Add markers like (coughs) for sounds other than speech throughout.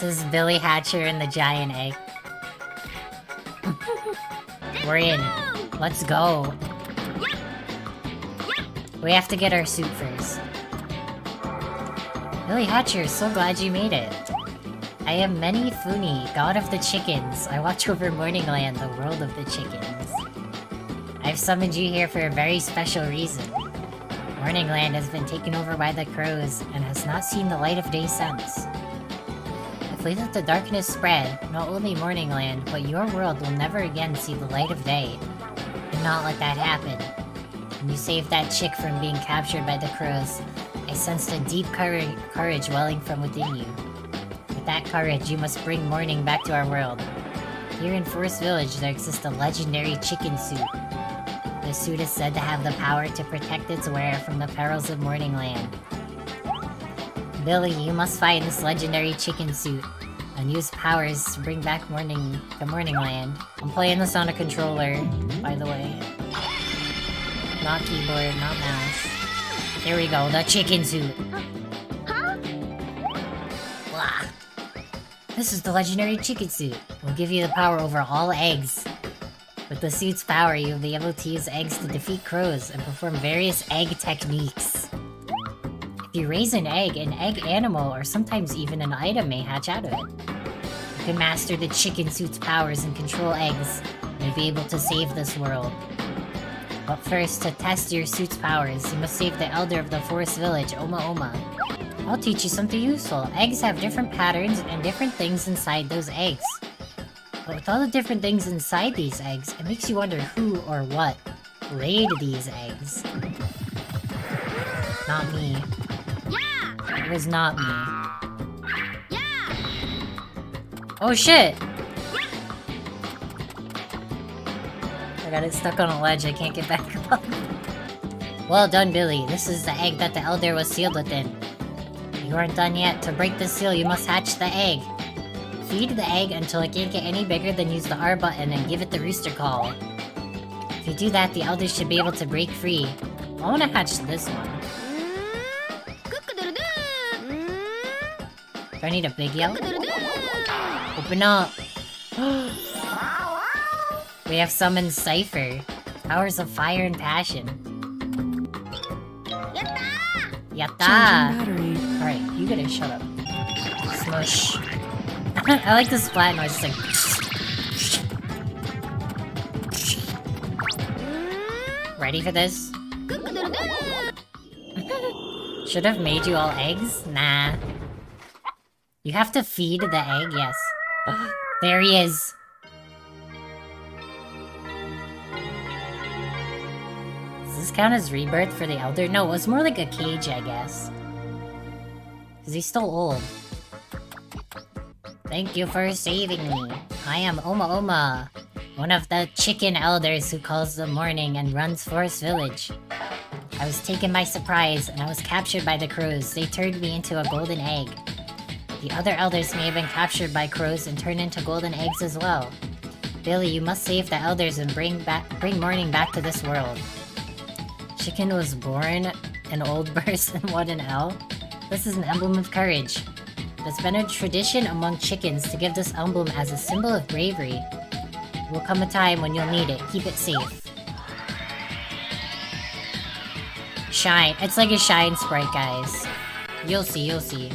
This is Billy Hatcher and the giant egg. We're in. Let's go. We have to get our suit first. Billy Hatcher, so glad you made it. I am Many Funi, god of the chickens. I watch over Morningland, the world of the chickens. I've summoned you here for a very special reason. Morningland has been taken over by the crows and has not seen the light of day since. Let the darkness spread, not only Morningland, but your world will never again see the light of day. Do not let that happen. When you saved that chick from being captured by the crows, I sensed a deep courage welling from within you. With that courage, you must bring morning back to our world. Here in Forest Village, there exists a legendary chicken suit. The suit is said to have the power to protect its wearer from the perils of Morningland. Billy, you must find this legendary chicken suit and use powers to bring back morning the morning land. I'm playing this on a controller, by the way. Not keyboard, not mouse. Here we go, the chicken suit. Blah. This is the legendary chicken suit. Will give you the power over all eggs. With the suit's power, you'll be able to use eggs to defeat crows and perform various egg techniques. You raise an egg, an egg animal or sometimes even an item may hatch out of it. You can master the chicken suit's powers and control eggs, and be able to save this world. But first, to test your suit's powers, you must save the elder of the forest village, Oma Oma. I'll teach you something useful. Eggs have different patterns and different things inside those eggs. But with all the different things inside these eggs, it makes you wonder who or what laid these eggs. Not me. It was not me. Yeah! Oh shit! I got it stuck on a ledge, I can't get back (laughs) up. Well done, Billy. This is the egg that the Elder was sealed within. You aren't done yet. To break the seal, you must hatch the egg. Feed the egg until it can't get any bigger, then use the R button and give it the rooster call. If you do that, the Elder should be able to break free. I want to hatch this one. Do I need a big yell? Open up! (gasps) we have summoned Cypher. Powers of fire and passion. Yatta! Alright, you gotta shut up. Smush. (laughs) I like the splat noise, it's like... Ready for this? (laughs) Should have made you all eggs? Nah. You have to feed the egg, yes. there he is. Does this count as rebirth for the elder? No, it was more like a cage, I guess. Because he's still old. Thank you for saving me. I am Oma Oma, one of the chicken elders who calls the morning and runs Forest Village. I was taken by surprise and I was captured by the crows. They turned me into a golden egg. The other elders may have been captured by crows and turned into golden eggs as well. Billy, you must save the elders and bring back bring morning back to this world. Chicken was born an old (laughs) burst and what an L. This is an emblem of courage. It's been a tradition among chickens to give this emblem as a symbol of bravery. Will come a time when you'll need it. Keep it safe. Shine. It's like a shine sprite, guys. You'll see, you'll see.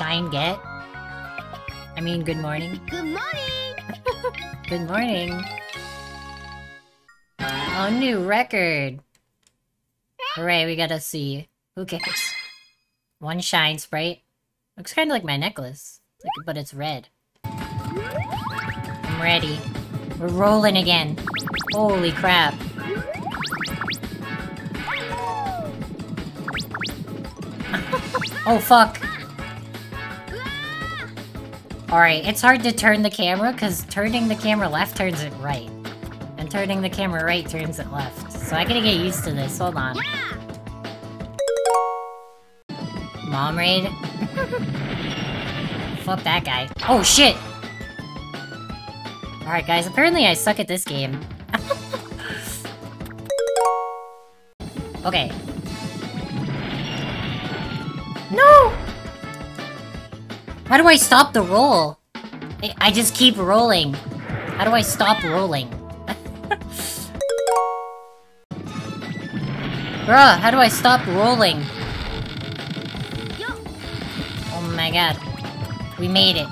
Shine get? I mean, good morning. Good morning! (laughs) Good morning. Oh, new record. Hooray, we got a C. Who cares? One shine sprite. Looks kind of like my necklace, like, but it's red. I'm ready. We're rolling again. Holy crap. (laughs) oh, fuck. Alright, it's hard to turn the camera, because turning the camera left turns it right. And turning the camera right turns it left. So I gotta get used to this. Hold on. Mom raid? (laughs) Fuck that guy. Oh, shit! Alright, guys, apparently I suck at this game. (laughs) okay. No! How do I stop the roll? I, I just keep rolling. How do I stop rolling? (laughs) Bruh, how do I stop rolling? Oh my god. We made it.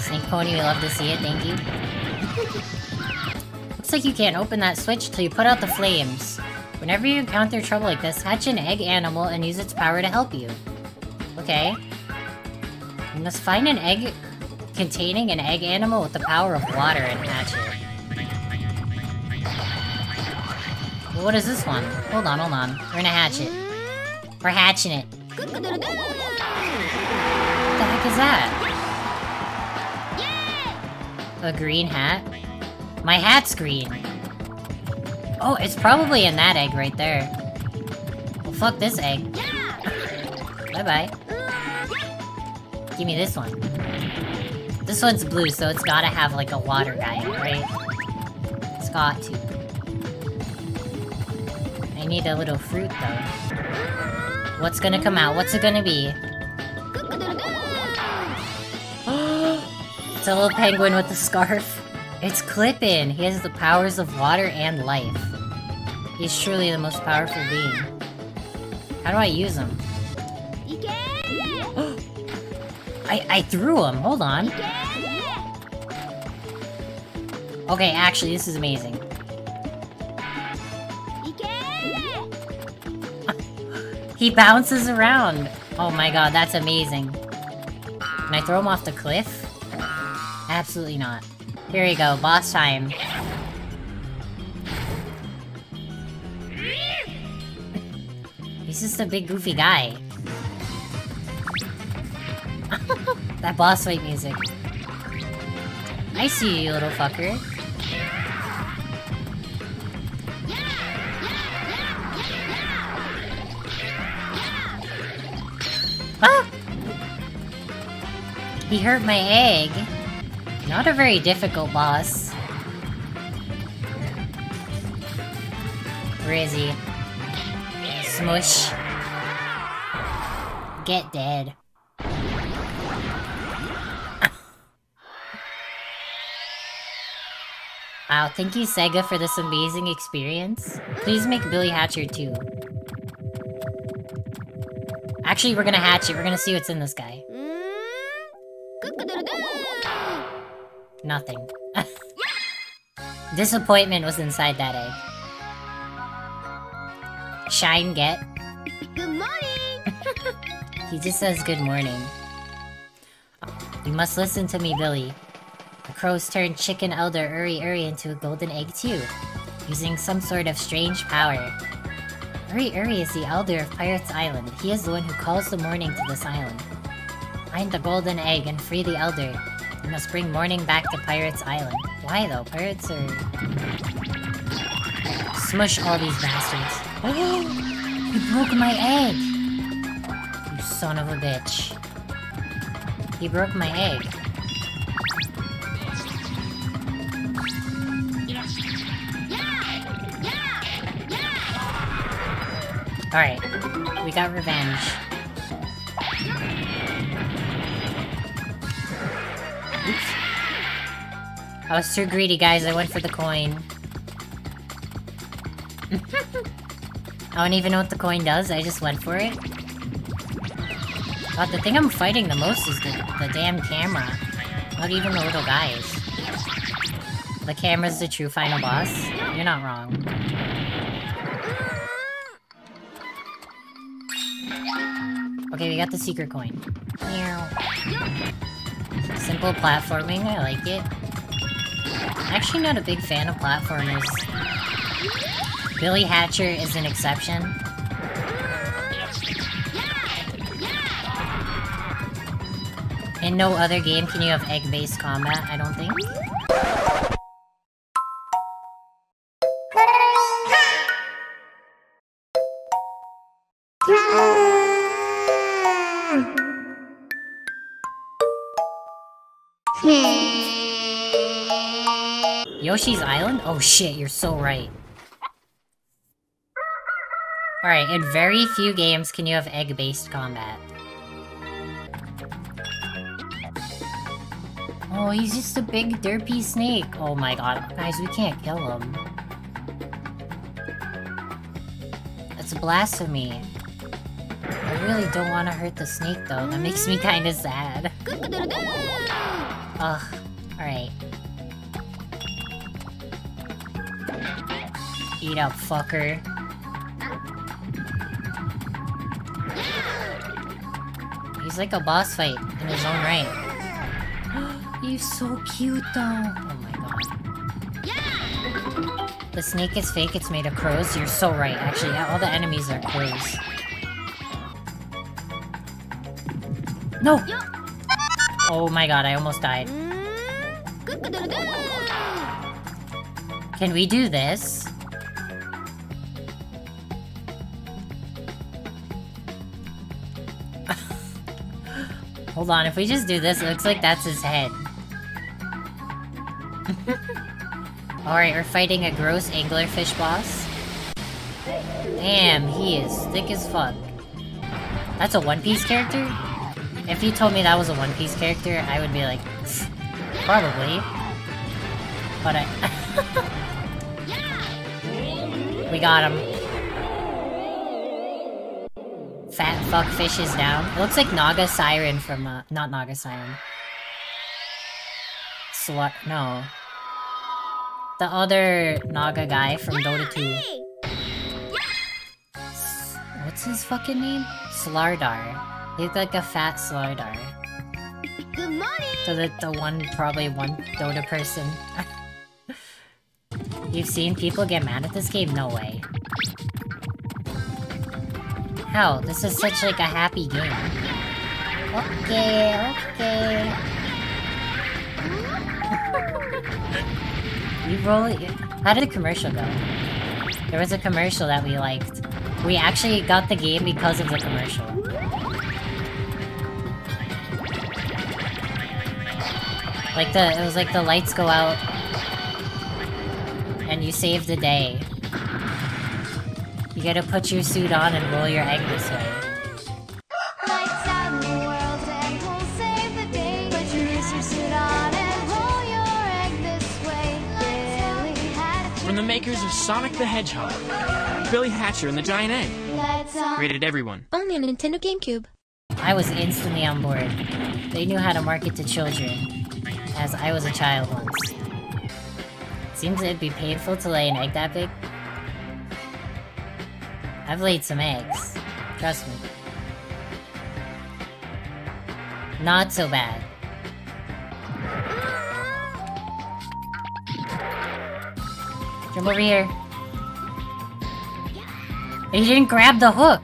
Snake Pony, we love to see it, thank you. Looks like you can't open that switch till you put out the flames. Whenever you encounter trouble like this, hatch an egg animal and use its power to help you. Okay. You must find an egg containing an egg animal with the power of water and hatch it. What is this one? Hold on, hold on. We're gonna hatch it. We're hatching it. What the heck is that? A green hat? My hat's green. Oh, it's probably in that egg right there. Well, fuck this egg. Bye-bye. Give me this one. This one's blue, so it's gotta have, like, a water guy, right? It's got to. I need a little fruit, though. What's gonna come out? What's it gonna be? (gasps) it's a little penguin with a scarf. It's Clippin! He has the powers of water and life. He's truly the most powerful being. How do I use him? I, I threw him! Hold on. Okay, actually, this is amazing. (laughs) He bounces around! Oh my god, that's amazing. Can I throw him off the cliff? Absolutely not. Here we go, boss time. He's just a big goofy guy. That boss fight music. I see you, little fucker. Ah! He hurt my egg. Not a very difficult boss. Where is he? Smush. Get dead. Wow, thank you Sega for this amazing experience. Please make Billy Hatcher too. Actually, we're gonna hatch it. We're gonna see what's in this guy. Nothing. (laughs) Disappointment was inside that egg. Shine get. Good morning. (laughs) He just says good morning. You must listen to me, Billy. The crows turned Chicken Elder Uri Uri into a golden egg too, using some sort of strange power. Uri Uri is the Elder of Pirates Island. He is the one who calls the morning to this island. Find the golden egg and free the Elder. You must bring morning back to Pirates Island. Why though? Pirates are... Smush all these bastards. Oh! You broke my egg! You son of a bitch. He broke my egg. Alright. We got revenge. Oops. I was too greedy, guys. I went for the coin. (laughs) I don't even know what the coin does. I just went for it. But the thing I'm fighting the most is the, the damn camera. Not even the little guys. The camera's the true final boss? You're not wrong. Okay, we got the secret coin. Simple platforming, I like it. Actually not a big fan of platformers. Billy Hatcher is an exception. In no other game can you have egg-based combat, I don't think. Yoshi's Island? Oh shit, you're so right. Alright, in very few games can you have egg-based combat. Oh, he's just a big derpy snake. Oh my god. Guys, we can't kill him. That's blasphemy. I really don't want to hurt the snake though. That makes me kind of sad. Ugh. Alright. Eat up, fucker. He's like a boss fight in his own right. (gasps) He's so cute though. Oh my god. The snake is fake, it's made of crows. You're so right, actually. Yeah, all the enemies are crows. No! Oh my god, I almost died. Can we do this? (laughs) Hold on, if we just do this, it looks like that's his head. (laughs) Alright, we're fighting a gross anglerfish boss. Damn, he is thick as fuck. That's a One Piece character? If you told me that was a One Piece character, I would be like, probably. But I... (laughs) got him. Fat fuck fish is down. It looks like Naga Siren from, uh, not Naga Siren. Slut, no. The other Naga guy from Dota 2. What's his fucking name? Slardar. He's like a fat Slardar. Good morning. So that the one, probably one Dota person. (laughs) You've seen people get mad at this game? No way. How? This is such like a happy game. Okay, okay. (laughs) you roll. How did the commercial go? There was a commercial that we liked. We actually got the game because of the commercial. Like the, it was like the lights go out and you save the day. You gotta put your suit on and roll your egg this way. Lights out in the world and we'll save the day. Put your rooster suit on and roll your egg this way. Billy had a From the makers of Sonic the Hedgehog, Billy Hatcher and the Giant Egg. Lights. Rated everyone. Only on Nintendo GameCube. I was instantly on board. They knew how to market to children, as I was a child once. Seems it'd be painful to lay an egg that big. I've laid some eggs. Trust me. Not so bad. Jump over here. He didn't grab the hook.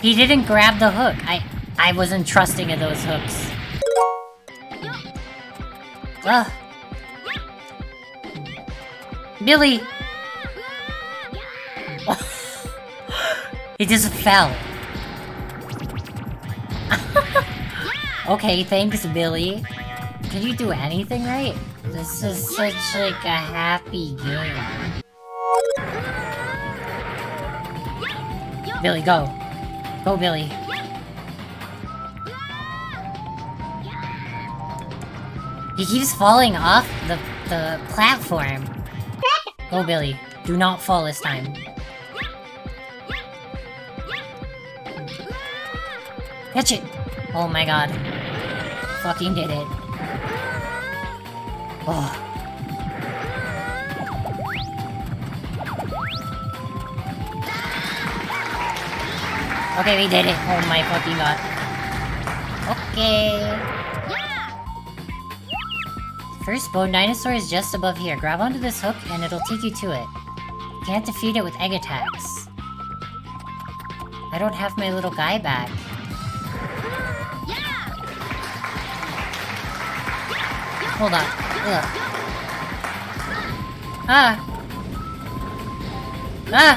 He didn't grab the hook. I I wasn't trusting of those hooks. Billy! (laughs) he just fell. (laughs) okay, thanks, Billy. Can you do anything right? This is such like a happy game. Billy, go. Go, Billy. He keeps falling off the, the platform. Go, Billy. Do not fall this time. Catch it! Oh my god. Fucking did it. Oh. Okay, we did it. Oh my fucking god. Okay. First bone dinosaur is just above here. Grab onto this hook and it'll take you to it. Can't defeat it with egg attacks. I don't have my little guy back. Hold on. Ugh. Ah! Ah!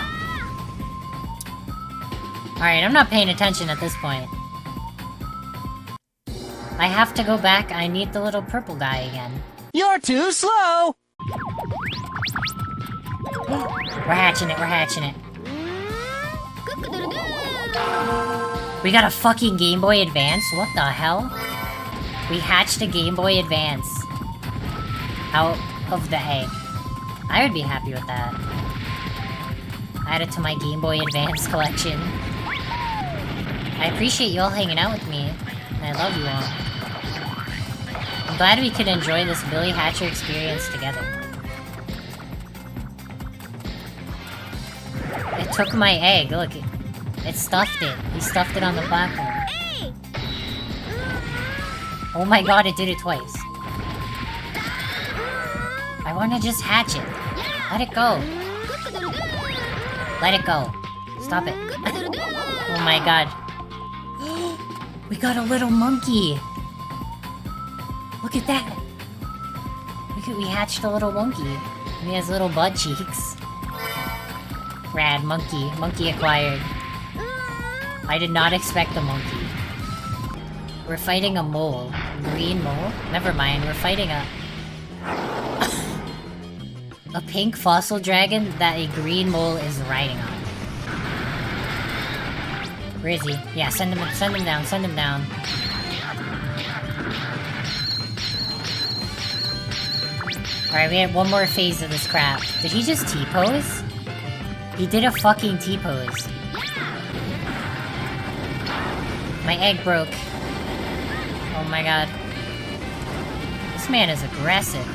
Alright, I'm not paying attention at this point. I have to go back. I need the little purple guy again. You're too slow! We're hatching it, we're hatching it. We got a fucking Game Boy Advance? What the hell? We hatched a Game Boy Advance. Out of the egg. I would be happy with that. Add it to my Game Boy Advance collection. I appreciate you all hanging out with me. I love you all. I'm glad we could enjoy this Billy Hatcher experience together. It took my egg, look. It, it stuffed it. He stuffed it on the platform. Oh my god, it did it twice. I wanna just hatch it. Let it go. Let it go. Stop it. (laughs) oh my god. (gasps) we got a little monkey. Look at that. Look at we hatched a little monkey. He has little butt cheeks. Rad monkey. Monkey acquired. I did not expect a monkey. We're fighting a mole. Green mole? Never mind, we're fighting a... (coughs) a pink fossil dragon that a green mole is riding on. Where is he? Yeah, send him send him down, send him down. Alright, we had one more phase of this crap. Did he just T-pose? He did a fucking T-pose. My egg broke. Oh my god. This man is aggressive.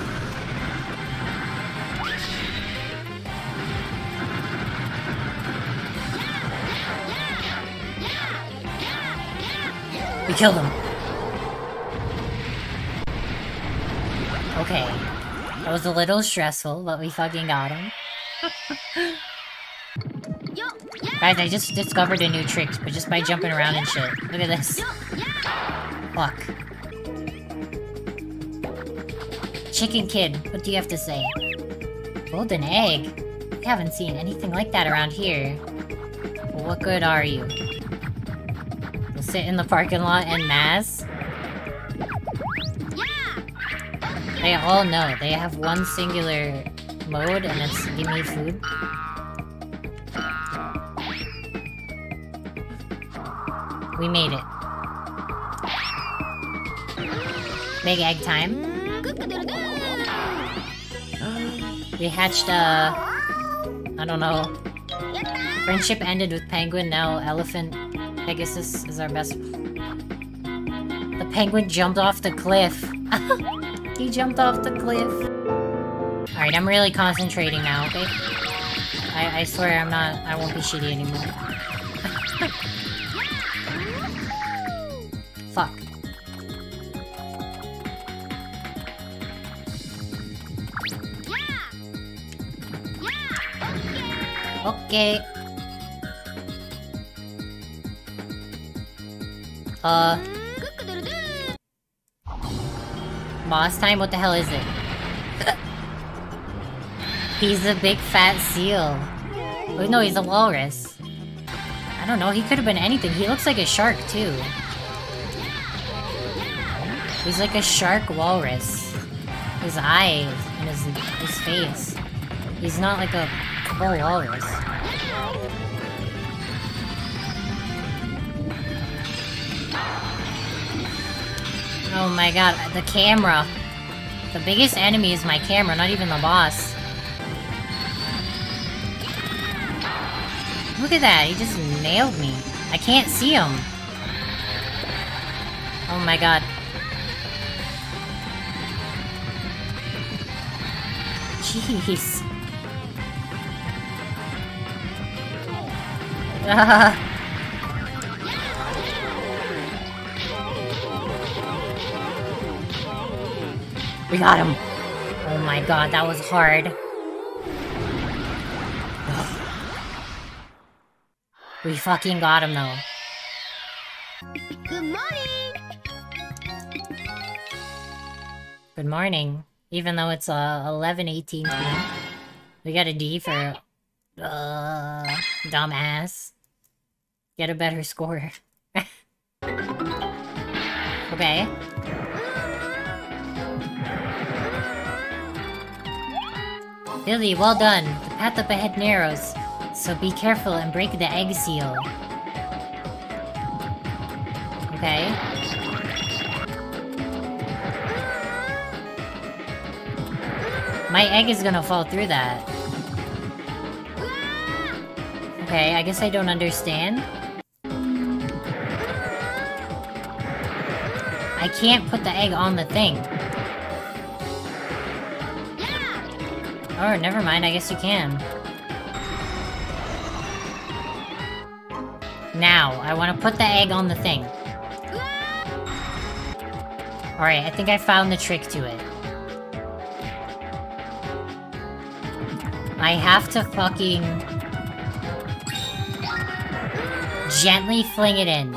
We killed him. Okay. That was a little stressful, but we fucking got him. Guys, I just discovered a new trick, but just by jumping around and shit. Look at this. Fuck. Chicken Kid, what do you have to say? Golden egg? I haven't seen anything like that around here. Well, what good are you? You'll sit in the parking lot and mass? They all know. They have one singular mode, and it's give me food. We made it. Big egg time. We hatched, a... I don't know. Friendship ended with Penguin, now Elephant Pegasus is our best... The penguin jumped off the cliff. (laughs) he jumped off the cliff. Alright, I'm really concentrating now, okay? I, I swear I'm not- I won't be shitty anymore. (laughs) Fuck. Okay. Uh. Boss time? What the hell is it? he's a big fat seal. Wait, no, he's a walrus. I don't know, he could have been anything. He looks like a shark, too. He's like a shark walrus. His eyes and his, his face. He's not like a walrus. Oh my god, the camera. The biggest enemy is my camera, not even the boss. Look at that, he just nailed me. I can't see him. Oh my god. Jeez. (laughs) (laughs) We got him. Oh my god, that was hard. we fucking got him though. Good morning! Good morning. Even though it's uh 11:18 p.m. We got a D for uh dumbass. Get a better score. (laughs) okay. Billy, well done. The path up ahead narrows, so be careful and break the egg seal. Okay. My egg is gonna fall through that. Okay, I guess I don't understand. I can't put the egg on the thing. Oh, never mind, I guess you can. Now, I want to put the egg on the thing. Alright, I think I found the trick to it. I have to fucking... Gently fling it in.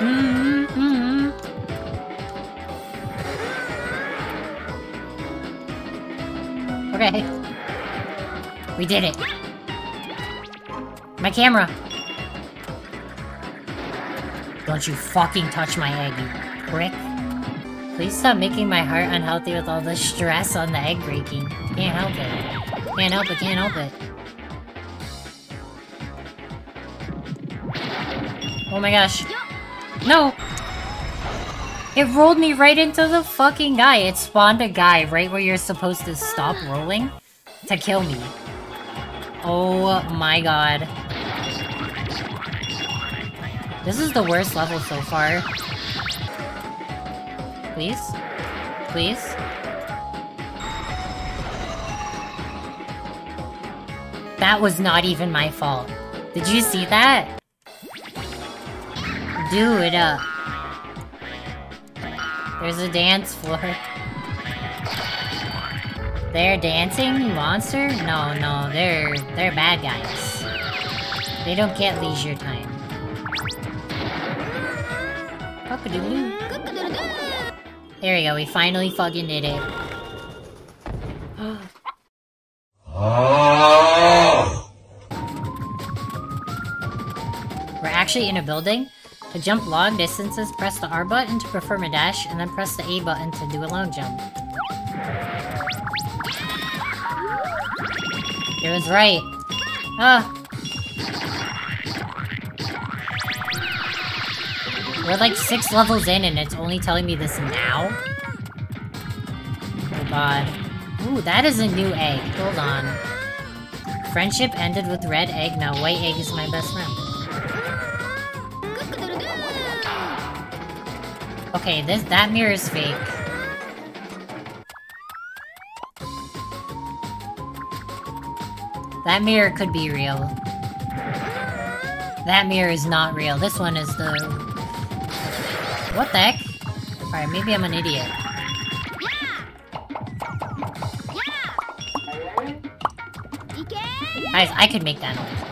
Mm -hmm. Okay. We did it. My camera! Don't you fucking touch my egg, you prick. Please stop making my heart unhealthy with all the stress on the egg breaking. Can't help it. Can't help it, can't help it. Oh my gosh. No! It rolled me right into the fucking guy. It spawned a guy right where you're supposed to stop rolling to kill me. Oh my god. This is the worst level so far. Please? Please? That was not even my fault. Did you see that? Dude, uh... There's a dance floor. They're dancing, monster? No, no, they're they're bad guys. They don't get leisure time. There we go, we finally fucking did it. Ah! We're actually in a building. To jump long distances, press the R button to perform a dash, and then press the A button to do a long jump. It was right. Ah. We're like six levels in and it's only telling me this now? Oh god. Ooh, that is a new egg. Hold on. Friendship ended with red egg, now white egg is my best friend. Okay, this that mirror is fake. That mirror could be real. That mirror is not real. This one is the... What the heck? Alright, maybe I'm an idiot. Guys, I could make that noise.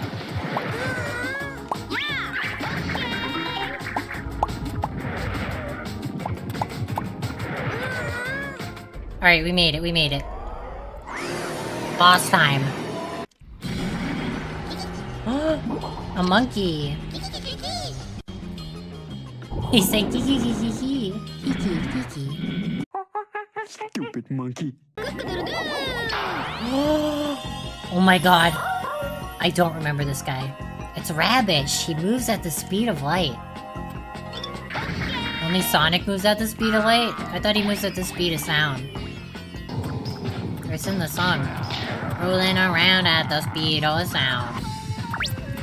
Alright, we made it, we made it. Boss time. (gasps) A monkey. He's saying kiki kiki kiki. Kiki kiki. Stupid monkey. (gasps) Oh my god. I don't remember this guy. It's Rabbish. He moves at the speed of light. Only Sonic moves at the speed of light? I thought he moves at the speed of sound. It's in the song. Rolling around at the speed of sound.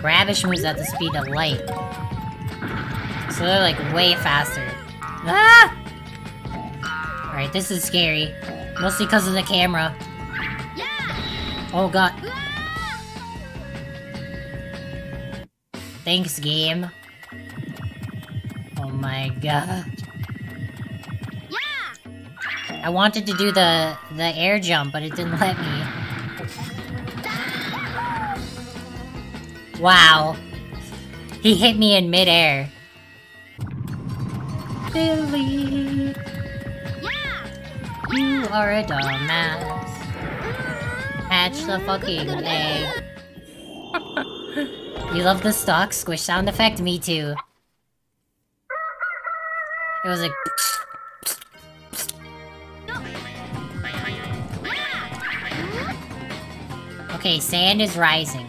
Rabbish moves at the speed of light. So they're like way faster. Ah! Alright, this is scary. Mostly because of the camera. Oh god. Thanks, game. Oh my god. I wanted to do the the air jump, but it didn't let me. Wow. He hit me in midair. Billy. You are a dumbass. Hatch the fucking egg. you love the stock squish sound effect? Me too. It was like... Okay, sand is rising.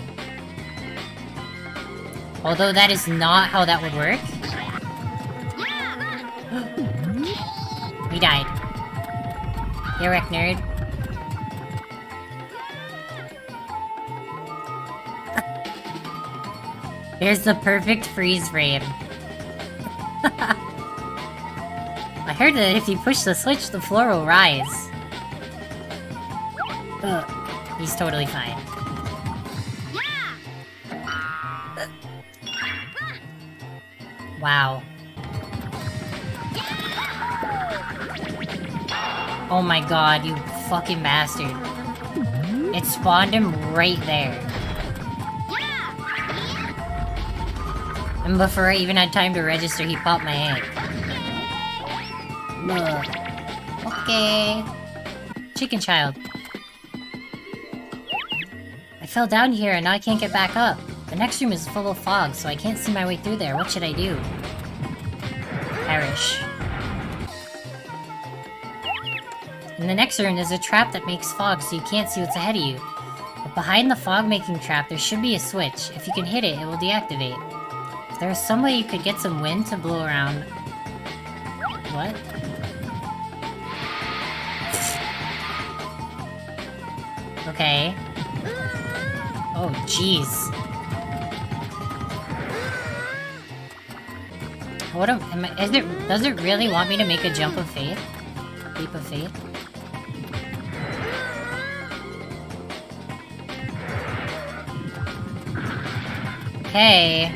Although that is not how that would work. (gasps) we died. Here, wreck nerd. (laughs) Here's the perfect freeze frame. (laughs) I heard that if you push the switch, the floor will rise. Ugh. He's totally fine. Wow. Oh my god, you fucking bastard. It spawned him right there. And before I even had time to register, he popped my egg. Ugh. Okay. Chicken child. Fell down here and now I can't get back up. The next room is full of fog, so I can't see my way through there. What should I do? Perish. In the next room, there's a trap that makes fog so you can't see what's ahead of you. But behind the fog-making trap, there should be a switch. If you can hit it, it will deactivate. If there was some way you could get some wind to blow around... What? Okay. Oh, jeez. What am, am I, is it, does it really want me to make a jump of faith? Leap of faith? Okay.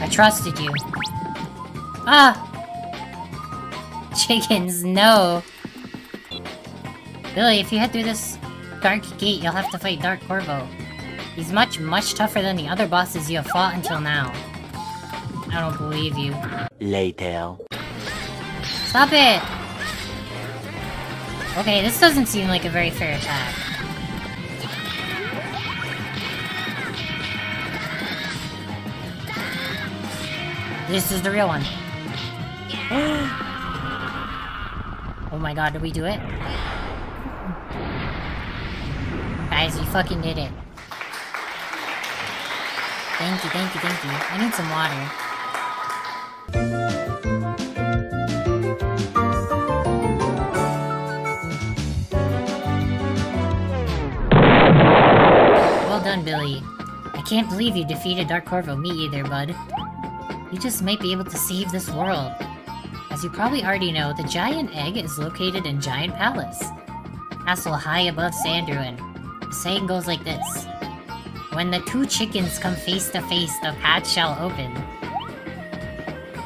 I trusted you. Ah! (laughs) Chickens, no! Billy, if you head through this dark gate, you'll have to fight Dark Corvo. He's much, much tougher than the other bosses you have fought until now. I don't believe you. Later. Stop it! Okay, this doesn't seem like a very fair attack. This is the real one. (gasps) oh my god, did we do it? Fucking did it. Thank you, thank you, thank you. I need some water. Well done, Billy. I can't believe you defeated Dark Corvo. Me either, bud. You just might be able to save this world. As you probably already know, the giant egg is located in Giant Palace. Castle high above Sand Ruin. The saying goes like this. When the two chickens come face to face, the path shall open.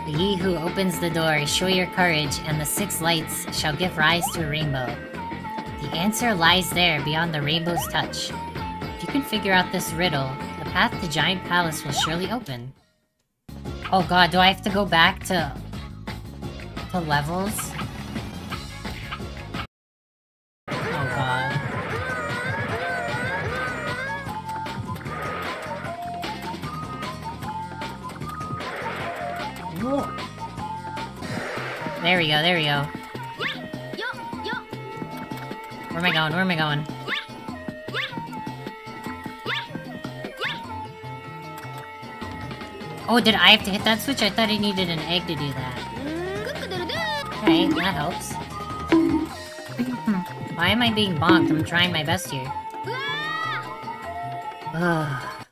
Ye who opens the door, show your courage, and the six lights shall give rise to a rainbow. The answer lies there beyond the rainbow's touch. If you can figure out this riddle, the path to Giant Palace will surely open. Oh god, do I have to go back to... to levels? There we go, there we go. Where am I going? Where am I going? Oh, did I have to hit that switch? I thought I needed an egg to do that. Okay, that helps. (laughs) Why am I being bonked? I'm trying my best here. Ugh.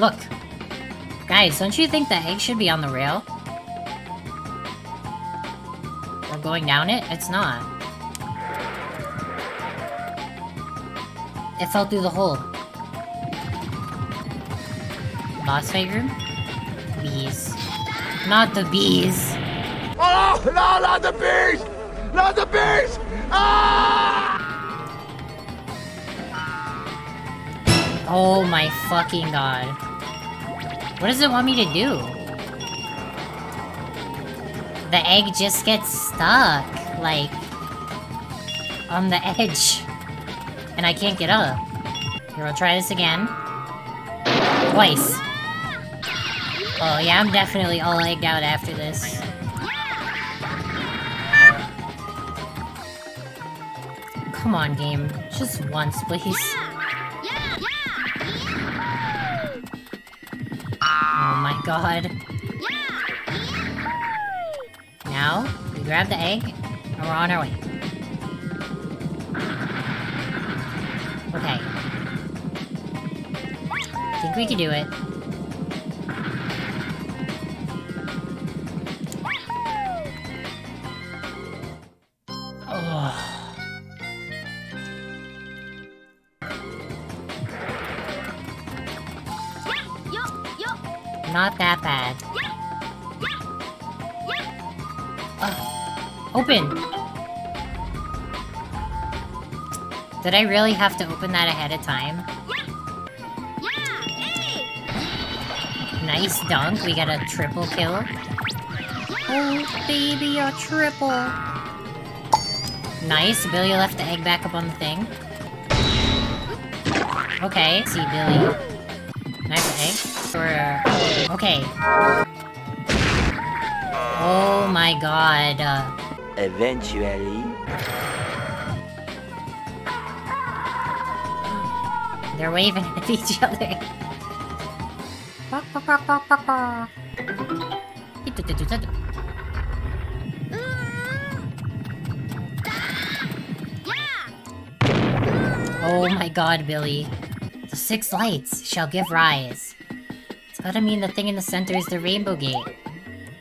Look. Guys, don't you think the egg should be on the rail? Going down it? It's not. It fell through the hole. Boss fight room? Bees. Not the bees. Oh, no, not the bees! Not the bees! Ah! Oh my fucking god. What does it want me to do? The egg just gets stuck, like, on the edge. And I can't get up. Here, we'll try this again. Twice. Oh yeah, I'm definitely all egged out after this. come on, game. Just once, please. Oh my god. Now, grab the egg, and we're on our way. Okay. I Think we can do it. Did I really have to open that ahead of time? Nice dunk, we got a triple kill. Oh, baby, a triple! Nice, Billy left the egg back up on the thing. Okay, see Billy. Nice egg. Uh, okay. Oh my god. Eventually, they're waving at (laughs) each other. Oh my god, Billy. The six lights shall give rise. It's gotta mean the thing in the center is the rainbow gate.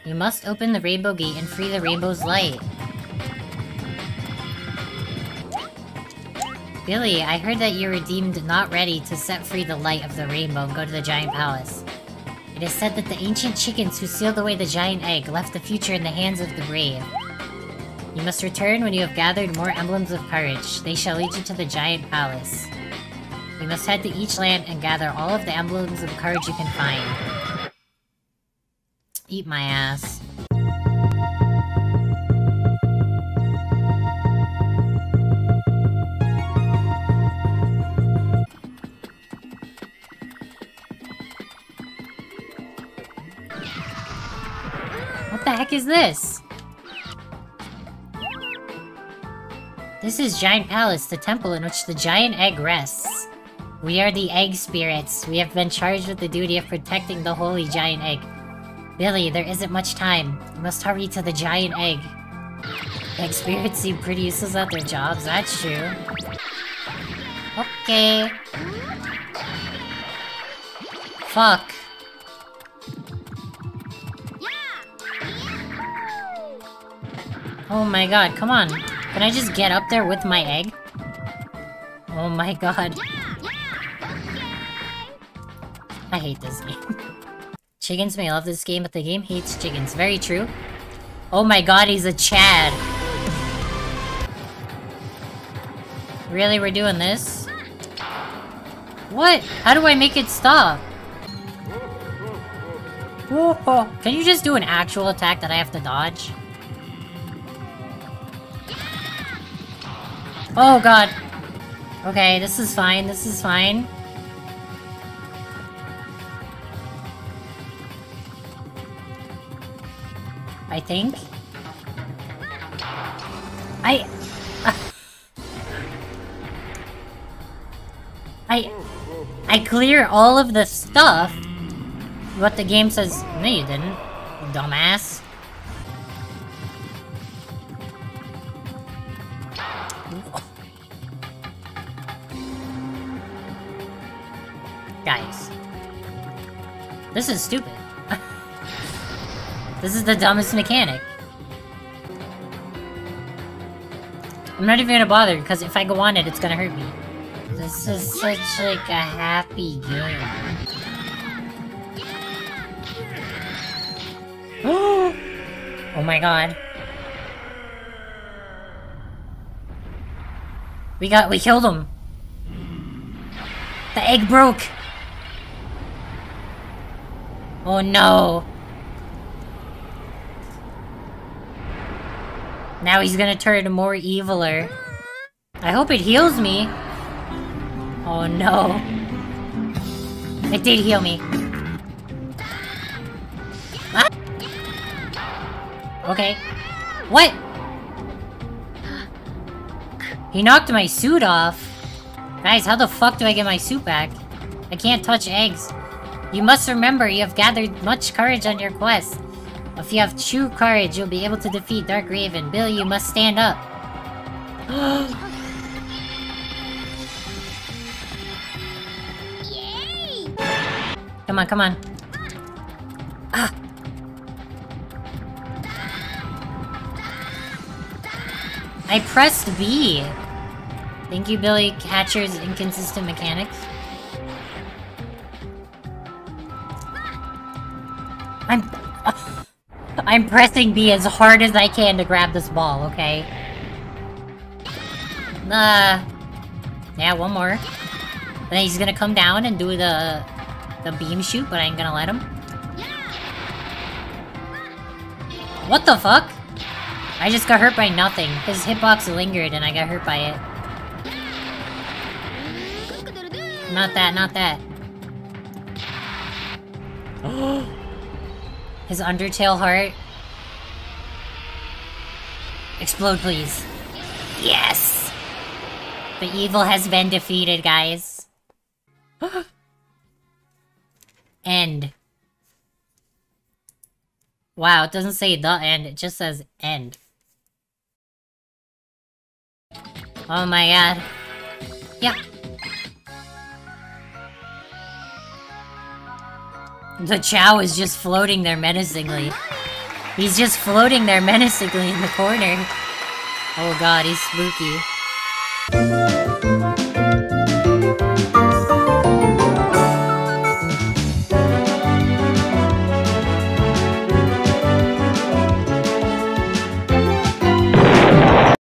You must open the rainbow gate and free the rainbow's light. Billy, I heard that you were deemed not ready to set free the light of the rainbow and go to the giant palace. It is said that the ancient chickens who sealed away the giant egg left the future in the hands of the brave. You must return when you have gathered more emblems of courage. They shall lead you to the giant palace. You must head to each land and gather all of the emblems of courage you can find. Eat my ass. What the heck is this? This is Giant Palace, the temple in which the giant egg rests. We are the egg spirits. We have been charged with the duty of protecting the holy giant egg. Billy, there isn't much time. You must hurry to the giant egg. Egg spirits seem pretty useless at their jobs, that's true. Okay. Fuck. Oh my god, come on. Can I just get up there with my egg? Oh my god. I hate this game. (laughs) Chickens may love this game, but the game hates chickens. Very true. Oh my god, he's a Chad. Really, we're doing this? What? How do I make it stop? Whoa. Can you just do an actual attack that I have to dodge? Oh god. Okay, this is fine, this is fine. I think. I... Uh, I... I clear all of the stuff, but the game says, no you didn't, dumbass. Is stupid. this is the dumbest mechanic. I'm not even gonna bother, because if I go on it, it's gonna hurt me. This is such, like, a happy game. (gasps) oh my god. We got- we killed him! The egg broke! Oh no! Now he's gonna turn more eviler. I hope it heals me. Oh no. It did heal me. Ah! Okay. What? He knocked my suit off. Guys, how the fuck do I get my suit back? I can't touch eggs. You must remember you have gathered much courage on your quest. If you have true courage, you'll be able to defeat Dark Raven. Billy, you must stand up. (gasps) Come on, come on. Ah. I pressed B. Thank you, Billy Hatcher's inconsistent mechanics. I'm pressing B as hard as I can to grab this ball, okay? Uh... Yeah, one more. Then he's gonna come down and do the... the beam shoot, but I ain't gonna let him. What the fuck? I just got hurt by nothing. His hitbox lingered and I got hurt by it. Not that, not that. (gasps) (gasps) (gasps) His Undertale heart. Explode, please. Yes! The evil has been defeated, guys. (gasps) End. Wow, it doesn't say the end, it just says end. Oh my god. Yeah. The Chao is just floating there menacingly. He's just floating there menacingly in the corner. Oh god, he's spooky.